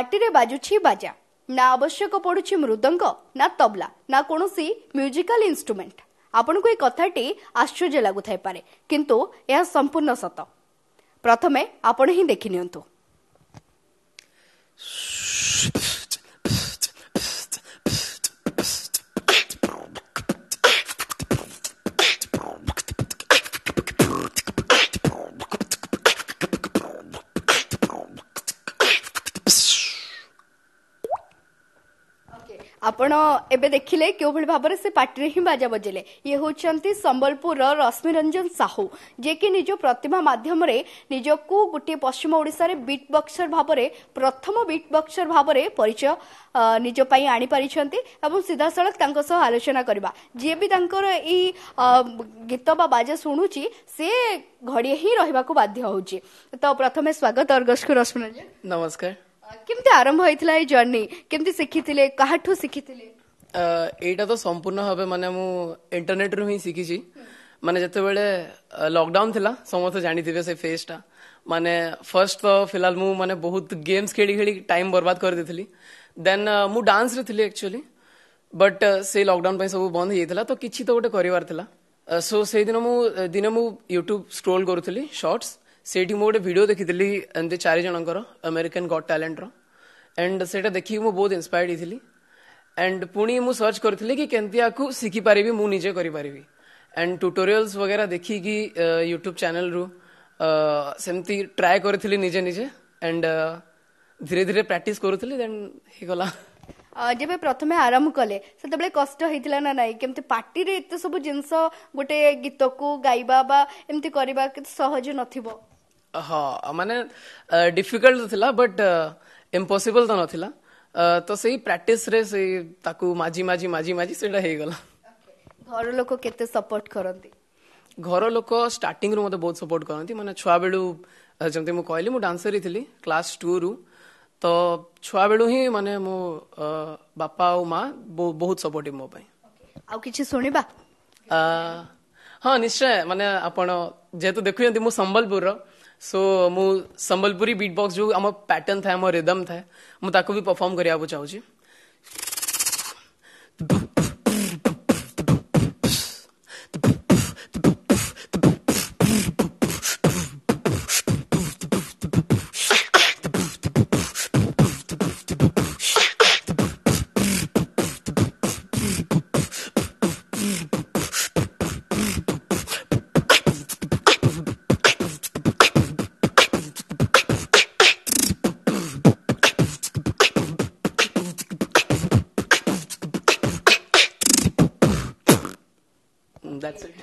ପାର୍ଟିରେ ବାଜୁଛି ବାଜା ନା ଆବଶ୍ୟକ ପଡୁଛି ମୃଦଙ୍ଗ ନା ତବଲା ନା କୌଣସି ମ୍ୟୁଜିକାଲ ଇନ୍ଷ୍ଟ୍ରୁମେଣ୍ଟ ଆପଣଙ୍କୁ ଏ କଥାଟି ଆଶ୍ଚର୍ଯ୍ୟ ଲାଗୁଥାଇପାରେ କିନ୍ତୁ ଏହା ସମ୍ପୂର୍ଣ୍ଣ ସତ ପ୍ରଥମେ ଆପଣ ହିଁ ଦେଖିନିଅନ୍ତୁ ଆପଣ ଏବେ ଦେଖିଲେ କେଉଁଭଳି ଭାବରେ ସେ ପାର୍ଟିରେ ହିଁ ବାଜା ବଜେଇଲେ ଇଏ ହେଉଛନ୍ତି ସମ୍ବଲପୁରର ରଶ୍ମି ରଞ୍ଜନ ସାହୁ ଯିଏକି ନିଜ ପ୍ରତିଭା ମାଧ୍ୟମରେ ନିଜକୁ ଗୋଟିଏ ପଶ୍ଚିମ ଓଡ଼ିଶାରେ ବିଟ୍ ବକ୍ସର ଭାବରେ ପ୍ରଥମ ବିଟ୍ ବକ୍ସର ଭାବରେ ପରିଚୟ ନିଜ ପାଇଁ ଆଣିପାରିଛନ୍ତି ଏବଂ ସିଧାସଳଖ ତାଙ୍କ ସହ ଆଲୋଚନା କରିବା ଯିଏ ବି ତାଙ୍କର ଏଇ ଗୀତ ବା ବାଜା ଶୁଣୁଛି ସେ ଘଡ଼ିଏ ହିଁ ରହିବାକୁ ବାଧ୍ୟ ହେଉଛି ତ ପ୍ରଥମେ ସ୍ୱାଗତ ଅର୍ଗସକୁ ରଶ୍ମି ରଞ୍ଜନ ନମସ୍କାର କେମିତି ଆରମ୍ଭ ହେଇଥିଲା ଏଇ ଜର୍ଣ୍ଣି କେମିତି ଶିଖିଥିଲେ କାହାଠୁ ଶିଖିଥିଲେ ଏଇଟା ତ ସମ୍ପୂର୍ଣ୍ଣ ଭାବେ ମାନେ ମୁଁ ଇଣ୍ଟରନେଟରୁ ହିଁ ଶିଖିଛି ମାନେ ଯେତେବେଳେ ଲକଡାଉନ୍ ଥିଲା ସମସ୍ତେ ଜାଣିଥିବେ ସେ ଫେଜ୍ଟା ମାନେ ଫର୍ଷ୍ଟ ତ ଫିଲହାଲ ମୁଁ ମାନେ ବହୁତ ଗେମ୍ସ ଖେଳି ଖେଳି ଟାଇମ୍ ବର୍ବାଦ କରିଦେଇଥିଲି ଦେନ୍ ମୁଁ ଡାନ୍ସରେ ଥିଲି ଆକ୍ଚୁଆଲି ବଟ୍ ସେ ଲକଡାଉନ୍ ପାଇଁ ସବୁ ବନ୍ଦ ହେଇଯାଇଥିଲା ତ କିଛି ତ ଗୋଟେ କରିବାର ଥିଲା ସୋ ସେଇଦିନ ମୁଁ ଦିନେ ମୁଁ ୟୁଟ୍ୟୁବ୍ ସ୍କ୍ରୋଲ୍ କରୁଥିଲି ସର୍ଟସ୍ ସେଇଠି ମୁଁ ଗୋଟେ ଭିଡ଼ିଓ ଦେଖିଥିଲି ଏମିତି ଚାରି ଜଣଙ୍କର ଆମେରିକାନ୍ ଗଟ୍ ଟ୍ୟାଲେଣ୍ଟର ଆଣ୍ଡ ସେଇଟା ଦେଖିକି ମୁଁ ବହୁତ ଇନ୍ସପାୟାର୍ଡ ହେଇଥିଲି ଆଣ୍ଡ ପୁଣି ମୁଁ ସର୍ଚ୍ଚ କରିଥିଲି କି କେମିତି ଆକୁ ଶିଖିପାରିବି ମୁଁ ନିଜେ କରିପାରିବି ଆଣ୍ଡ ଟ୍ୟୁଟୋରିଆଲ୍ସ ବଗେରା ଦେଖିକି ୟୁଟ୍ୟୁବ୍ ଚ୍ୟାନେଲ୍ରୁ ସେମିତି ଟ୍ରାଏ କରିଥିଲି ନିଜେ ନିଜେ ଆଣ୍ଡ ଧୀରେ ଧୀରେ ପ୍ରାକ୍ଟିସ୍ କରୁଥିଲି ଦେନ୍ ହେଇଗଲା ଯେବେ ପ୍ରଥମେ ଆରମ୍ଭ କଲେ ସେତେବେଳେ କଷ୍ଟ ହେଇଥିଲା ନା ନାହିଁ କେମିତି ପାର୍ଟିରେ ଏତେ ସବୁ ଜିନିଷ ଗୋଟେ ଗୀତକୁ ଗାଇବା ବା ଏମିତି କରିବା କେତେ ସହଜ ନଥିବ ହଁ ମାନେ ଡିଫିକଲ୍ଟ ଥିଲା ବଟ୍ ଇମ୍ପସିବଲ୍ ତ ନଥିଲା ତ ସେଇ ପ୍ରାକ୍ଟିସ୍ରେ ସେଇ ତାକୁ ମାଝି ମାଝି ମାଝି ମାଝି ସେଇଟା ହେଇଗଲା ଘର ଲୋକ କେତେ ସପୋର୍ଟ କରନ୍ତି ଘର ଲୋକ ଷ୍ଟାର୍ଟିଂରୁ ମୋତେ ବହୁତ ସପୋର୍ଟ କରନ୍ତି ମାନେ ଛୁଆବେଳୁ ଯେମିତି ମୁଁ କହିଲି ମୁଁ ଡାନ୍ସର୍ ହେଇଥିଲି କ୍ଲାସ୍ ଟୁରୁ ତ ଛୁଆବେଳୁ ହିଁ ମାନେ ମୋ ବାପା ଆଉ ମା ବହୁତ ସପୋର୍ଟିଭ୍ ମୋ ପାଇଁ ଆଉ କିଛି ଶୁଣିବା ହଁ ନିଶ୍ଚୟ ମାନେ ଆପଣ ଯେହେତୁ ଦେଖୁଛନ୍ତି ମୁଁ ସମ୍ବଲପୁରର ସୋ ମୁଁ ସମ୍ବଲପୁରୀ ବିଟ୍ ବକ୍ସ ଯୋଉ ଆମ ପ୍ୟାଟର୍ନ ଥାଏ ଆମ ରିଦମ୍ ଥାଏ ମୁଁ ତାକୁ ବି ପରଫର୍ମ କରିବାକୁ ଚାହୁଁଛି that's it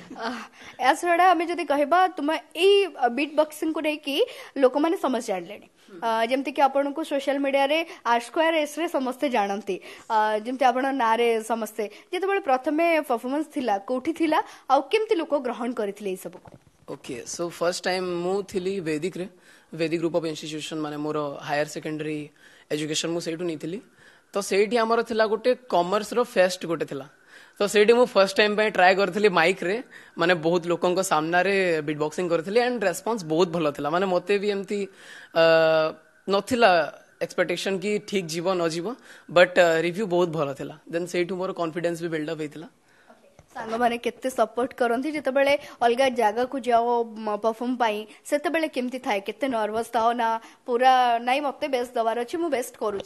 ଏହା ଛଡା ଆମେ ଯଦି କହିବା ତୁମ ଏଇ ବିଟ୍ ବକ୍ସିଂକୁ ନେଇକି ଲୋକମାନେ ସମସ୍ତେ ଜାଣିଲେଣି ଯେମିତିକି ଆପଣଙ୍କୁ ସୋସିଆଲ ମିଡ଼ିଆରେ ଆର୍ ସ୍କୋୟାର ଏସ୍ରେ ସମସ୍ତେ ଜାଣନ୍ତି ଯେମିତି ଆପଣଙ୍କ ନାଁରେ ସମସ୍ତେ ଯେତେବେଳେ ପ୍ରଥମେ ପରଫର୍ମାନ୍ସ ଥିଲା କୋଉଠି ଥିଲା ଆଉ କେମିତି ଲୋକ ଗ୍ରହଣ କରିଥିଲେ ଏଇସବୁ ଓକେ ସୋ ଫର୍ଷ୍ଟ ଟାଇମ୍ ମୁଁ ଥିଲି ବେଦିକରେ ବେଦିକ ଗ୍ରୁପ୍ ଅଫ୍ ଇନଷ୍ଟିଚ୍ୟୁସନ୍ ମାନେ ମୋର ହାୟର ସେକେଣ୍ଡାରୀ ଏଜୁକେସନ୍ ମୁଁ ସେଇଠୁ ନେଇଥିଲି ତ ସେଇଠି ଆମର ଥିଲା ଗୋଟେ କମର୍ସର ଫେଷ୍ଟ ଗୋଟେ ଥିଲା तो सेठी मु फर्स्ट टाइम पे ट्राई कर माइक रे माने बहुत लोगों बीट बॉक्सिंग कर एंड रेस्पॉन्स बहुत भलो थला माने मते भी एमती नथिला एक्सपेक्टेशन की ठीक जीवो न जीवो बट रिव्यू बहुत भलो थला देन सेठु मोर कॉन्फिडेंस भी बिल्ड अप सपोर्ट करोंती जेते बेले अलगा को जाओ परफॉर्म पाई सेते केमती थाए केते नर्वस थाओ पूरा नाही मते बेस्ट दवार अछि मु बेस्ट करू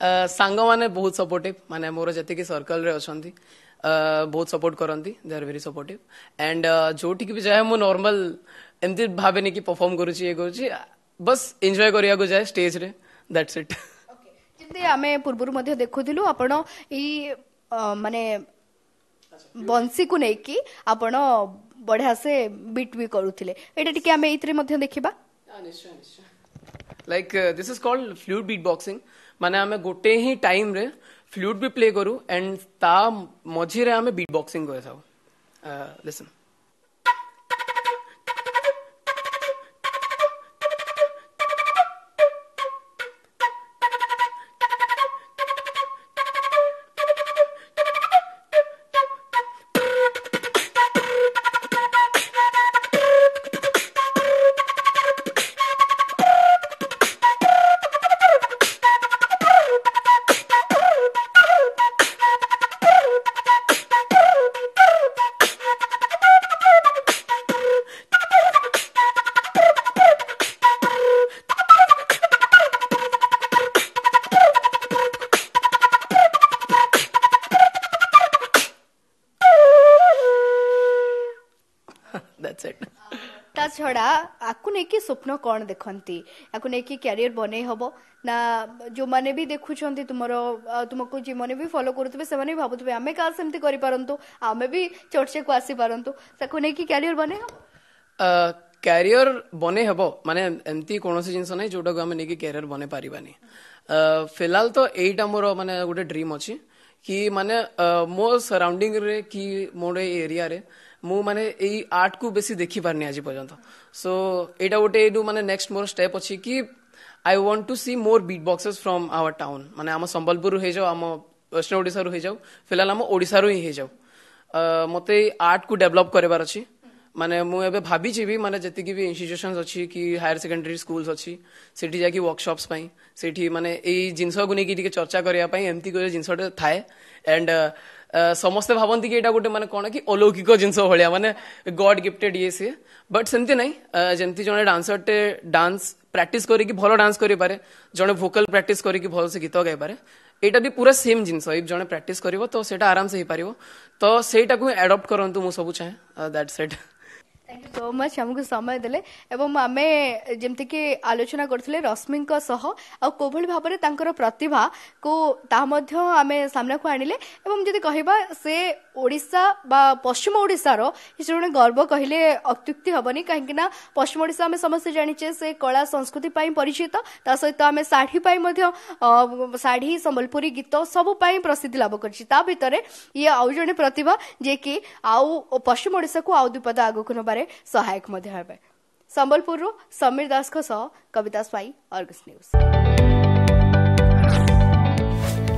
ସାଙ୍ଗମାନେ ବହୁତ ସପୋର୍ଟିଭ୍ ମାନେ ମୋର ଯେତିକି ସର୍କଲରେ ଅଛନ୍ତି ବହୁତ ସପୋର୍ଟ କରନ୍ତି they are very supportive and ଯେଉଁଠିକି ବି ଯାଏ ମୁଁ ନର୍ମାଲ ଏମିତି ଭାବେନି କି ପରଫର୍ମ କରୁଛି ଇଏ କରୁଛି ବସ୍ ଏନ୍ଜୟ କରିବାକୁ ଯାଏ ଷ୍ଟେଜ୍ରେ ଦ୍ୟାଟ୍ସ ଇଟ୍ ଯେମିତି ଆମେ ପୂର୍ବରୁ ମଧ୍ୟ ଦେଖୁଥିଲୁ ଆପଣ ଏଇ ମାନେ ବଂଶୀକୁ ନେଇକି ଆପଣ ବଢିଆ ସେ ବିଟ୍ ବି କରୁଥିଲେ ଏଇଟା ଟିକେ ଆମେ ଏଇଥିରେ ମଧ୍ୟ ଦେଖିବା ନିଶ୍ଚୟ ନିଶ୍ଚୟ like this is called flute beatboxing माने आमे गोटे ही टाइम रे फ्लूट भी प्ले करू एंड ता मझीरे आमे बीट बॉक्सिंग करे थाउ लिसन uh, ଛଡ଼ା ଆକୁ ନେଇକି ସ୍ୱପ୍ନ କ'ଣ ଦେଖନ୍ତି ଆକୁ ନେଇକି କ୍ୟାରିୟର ବନେଇ ହେବ ନା ଯେଉଁମାନେ ବି ଦେଖୁଛନ୍ତି ତୁମର ତୁମକୁ ଯେଉଁମାନେ ବି ଫଲୋ କରୁଥିବେ ସେମାନେ ବି ଭାବୁଥିବେ ଆମେ କାହା ସେମିତି କରିପାରନ୍ତୁ ଆମେ ବି ଚର୍ଚ୍ଚାକୁ ଆସିପାରନ୍ତୁ ତାକୁ ନେଇକି କ୍ୟାରିୟର ବନେଇ ହେବ କ୍ୟାରିୟର ବନେଇ ହେବ ମାନେ ଏମିତି କୌଣସି ଜିନିଷ ନାହିଁ ଯେଉଁଟାକୁ ଆମେ ନେଇକି କ୍ୟାରିୟର ବନେଇ ପାରିବାନି ଫିଲହାଲ ତ ଏଇଟା ମୋର ମାନେ ଗୋଟେ ଡ୍ରିମ୍ ଅଛି କି ମାନେ ମୋ ସରାଉଣ୍ଡିଂରେ କି ମୋର ଏ ଏରିଆରେ ମୁଁ ମାନେ ଏଇ ଆର୍ଟକୁ ବେଶୀ ଦେଖିପାରିନି ଆଜି ପର୍ଯ୍ୟନ୍ତ ସୋ ଏଇଟା ଗୋଟେ ଏଇଠୁ ମାନେ ନେକ୍ସଟ ମୋର ଷ୍ଟେପ୍ ଅଛି କି ଆଇ ୱାଣ୍ଟ ଟୁ ସି ମୋର beat boxes from our town ମାନେ ଆମ ସମ୍ବଲପୁରରୁ ହେଇଯାଉ ଆମ ୱେଷ୍ଟର୍ଣ୍ଣ ଓଡ଼ିଶାରୁ ହେଇଯାଉ ଫିଲହାଲ ଆମ ଓଡ଼ିଶାରୁ ହିଁ ହେଇଯାଉ ମୋତେ ଏଇ ଆର୍ଟକୁ ଡେଭଲପ୍ କରିବାର ଅଛି ମାନେ ମୁଁ ଏବେ ଭାବିଛି ବି ମାନେ ଯେତିକି ବି ଇନଷ୍ଟିଚ୍ୟୁସନ୍ସ ଅଛି କି ହାୟର ସେକେଣ୍ଡାରୀ ସ୍କୁଲ୍ସ ଅଛି ସେଠି ଯାଇକି ୱାର୍କସପ୍ସ ପାଇଁ ସେଠି ମାନେ ଏଇ ଜିନିଷକୁ ନେଇକି ଟିକେ ଚର୍ଚ୍ଚା କରିବା ପାଇଁ ଏମିତି କରି ଜିନିଷଟେ ଥାଏ ଆଣ୍ଡ ସମସ୍ତେ ଭାବନ୍ତି କି ଏଇଟା ଗୋଟେ ମାନେ କ'ଣ କି ଅଲୌକିକ ଜିନିଷ ଭଳିଆ ମାନେ ଗଡ୍ ଗିଫ୍ଟେଡ୍ ଇଏ ସିଏ ବଟ୍ ସେମିତି ନାହିଁ ଯେମିତି ଜଣେ ଡାନ୍ସରଟେ ଡାନ୍ସ ପ୍ରାକ୍ଟିସ୍ କରିକି ଭଲ ଡାନ୍ସ କରିପାରେ ଜଣେ ଭୋକାଲ ପ୍ରାକ୍ଟିସ୍ କରିକି ଭଲସେ ଗୀତ ଗାଇପାରେ ଏଇଟା ବି ପୁରା ସେମ୍ ଜିନିଷ ଇଫ୍ ଜଣେ ପ୍ରାକ୍ଟିସ୍ କରିବ ତ ସେଇଟା ଆରାମସେ ହେଇପାରିବ ତ ସେଇଟାକୁ ଆଡପ୍ଟ କରନ୍ତୁ ମୁଁ ସବୁ ଚାହେଁ that's it thank you so much ଆମକୁ ସମୟ ଦେଲେ ଏବଂ ଆମେ ଯେମିତିକି ଆଲୋଚନା କରୁଥିଲେ ରଶ୍ମିଙ୍କ ସହ ଆଉ କୋଭଳି ଭାବରେ ତାଙ୍କର ପ୍ରତିଭାକୁ ତାହା ମଧ୍ୟ ଆମେ ସାମ୍ନାକୁ ଆଣିଲେ ଏବଂ ଯଦି କହିବା ସେ ଓଡ଼ିଶା ବା ପଶ୍ଚିମ ଓଡ଼ିଶାର କିଛି ଜଣେ ଗର୍ବ କହିଲେ ଅତ୍ୟୁକ୍ତି ହେବନି କାହିଁକିନା ପଶ୍ଚିମ ଓଡ଼ିଶା ଆମେ ସମସ୍ତେ ଜାଣିଛେ ସେ କଳା ସଂସ୍କୃତି ପାଇଁ ପରିଚିତ ତା ସହିତ ଆମେ ଶାଢ଼ୀ ପାଇଁ ମଧ୍ୟ ଶାଢ଼ୀ ସମ୍ବଲପୁରୀ ଗୀତ ସବୁ ପାଇଁ ପ୍ରସିଦ୍ଧି ଲାଭ କରିଛି ତା ଭିତରେ ଇଏ ଆଉ ଜଣେ ପ୍ରତିଭା ଯିଏକି ଆଉ ପଶ୍ଚିମ ଓଡ଼ିଶାକୁ ଆଉ ଦୁଇପଦ ଆଗକୁ ନେବାରେ ସହାୟକ ମଧ୍ୟ ହେବେ ସମ୍ବଲପୁରରୁ ସମୀର ଦାସଙ୍କ ସହ କବିତା ସ୍ୱାଇଁ ଅର୍ଗସ୍ ନ୍ୟୁଜ୍